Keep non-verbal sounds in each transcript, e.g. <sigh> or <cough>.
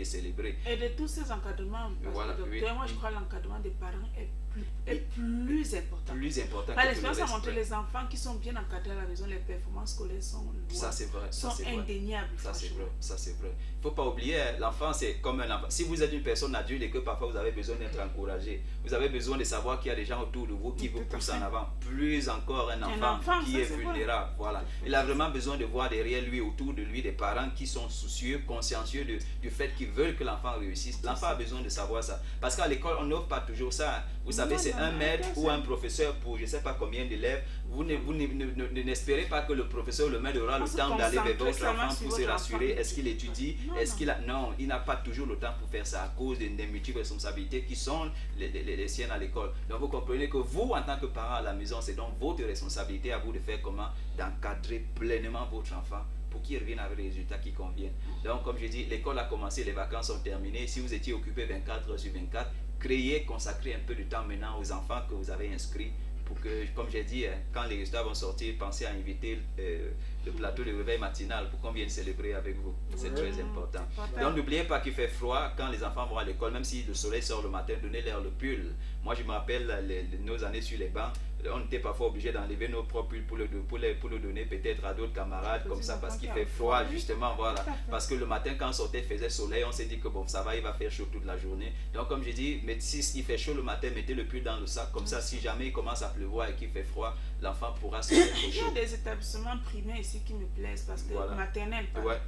et célébrer. Et de tous ces encadrements, parce Voilà, que, oui. docteur, moi je crois que l'encadrement des parents est plus, est plus important. Plus important Par l'expérience a montré les enfants qui sont bien encadrés à la maison, les performances scolaires sont, Ça c'est vrai, ça sont c'est vrai. indéniables. Ça c'est vrai, ça c'est vrai. Il faut pas oublier, l'enfant c'est comme un enfant. Si vous êtes une personne adulte et que parfois vous avez besoin d'être encouragé, vous avez besoin de savoir qu'il y a des gens autour de vous qui vous poussent en avant. Plus encore un enfant, enfant, qui ça, est vulnérable. Voilà. Il a vraiment besoin de voir derrière lui, autour de lui, des parents qui sont soucieux, consciencieux de- du fait qu'ils veulent que l'enfant réussisse. L'enfant a besoin de savoir ça. Parce qu'à l'école, on n'offre pas toujours ça. Vous savez, c'est un maître bien ou un professeur pour je ne sais pas combien d'élèves. Vous ne- vous ne- n'espérez pas que le professeur, le maître aura le temps d'aller vers votre enfant pour se rassurer. Est-ce qu'il étudie? Non, Est-ce qu'il a... Non, il n'a pas toujours le temps pour faire ça à cause des, des multiples responsabilités qui sont les, les- les siennes à l'école. Donc vous comprenez que vous, en tant que parent à la maison, c'est donc votre responsabilité à vous de faire comment? D'encadrer pleinement votre enfant pour qu'il revienne avec des résultats qui conviennent. Donc, comme je dis, l'école a commencé, les vacances sont terminées. Si vous étiez occupé 24 heures sur 24, créez, consacrez un peu de temps maintenant aux enfants que vous avez inscrits pour que, comme j'ai dit, hein, quand les résultats vont sortir, pensez à inviter euh, le plateau de réveil matinal pour qu'on vienne célébrer avec vous. C'est très important. Donc n'oubliez pas qu'il fait froid quand les enfants vont à l'école, même si le soleil sort le matin, donnez-leur le pull. Moi je me rappelle les- nos années sur les bancs, on était parfois obligé d'enlever nos propres pulls pour le, pour les- pour le donner peut-être à d'autres camarades comme ça parce qu'il qui fait froid justement, voilà. Parce que le matin quand on sortait, il faisait soleil, on s'est dit que bon ça va, il va faire chaud toute la journée. Donc comme je dis, mais si il fait chaud le matin, mettez le pull dans le sac, comme ça si jamais il commence à pleuvoir et qu'il fait froid, l'enfant pourra se mettre <coughs> au Il y a chaud. des établissements primaires ici qui me plaisent parce que Voilà. maternelle, pas. Ouais.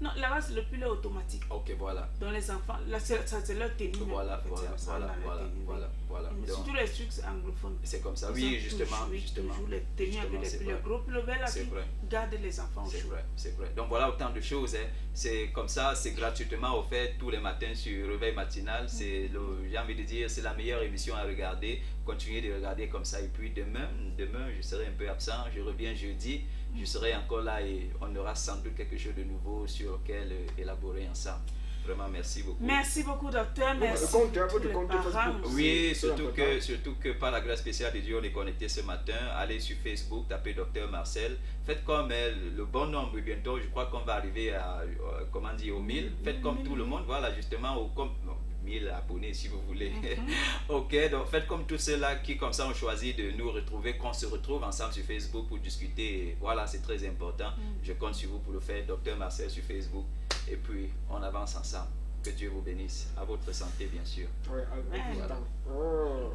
Non, là-bas, c'est le pull est automatique. Ok, voilà. Dans les enfants, là, c'est ça, c'est leur tenue. Voilà, en fait, voilà, voilà, voilà, tenue, voilà, voilà. Surtout les trucs anglophones. C'est comme ça. Oui, justement, toujours, justement. toujours les tenues Justement, avec les, pulls, gros là qui vrai. gardent les enfants C'est vrai, c'est vrai. Donc voilà autant de choses. hein. C'est comme ça, c'est gratuitement offert tous les matins sur Réveil Matinal. C'est le, j'ai envie de dire, c'est la meilleure émission à regarder. Continuez de regarder comme ça. Et puis demain, demain, je serai un peu absent. Je reviens jeudi. Je serai encore là et on aura sans doute quelque chose de nouveau sur lequel euh, élaborer ensemble. Vraiment, merci beaucoup. Merci beaucoup, docteur. Merci. compte, hein, tous les parents. Oui, C'est surtout que, surtout que par la grâce spéciale de Dieu, on est connecté ce matin. Allez sur Facebook, tapez Docteur Marcel. Faites comme elle, le bon nombre. Bientôt, je crois qu'on va arriver à, euh, comment dire, au 1000. Faites comme tout le monde. Voilà, justement, au, comme, 1000 abonnés si vous voulez. <laughs> ok, donc faites comme tous ceux-là qui, comme ça, ont choisi de nous retrouver, qu'on se retrouve ensemble sur Facebook pour discuter. Voilà, c'est très important. Je compte sur vous pour le faire. Docteur Marcel sur Facebook. Et puis, on avance ensemble. Que Dieu vous bénisse. À votre santé, bien sûr. Temps. Oh.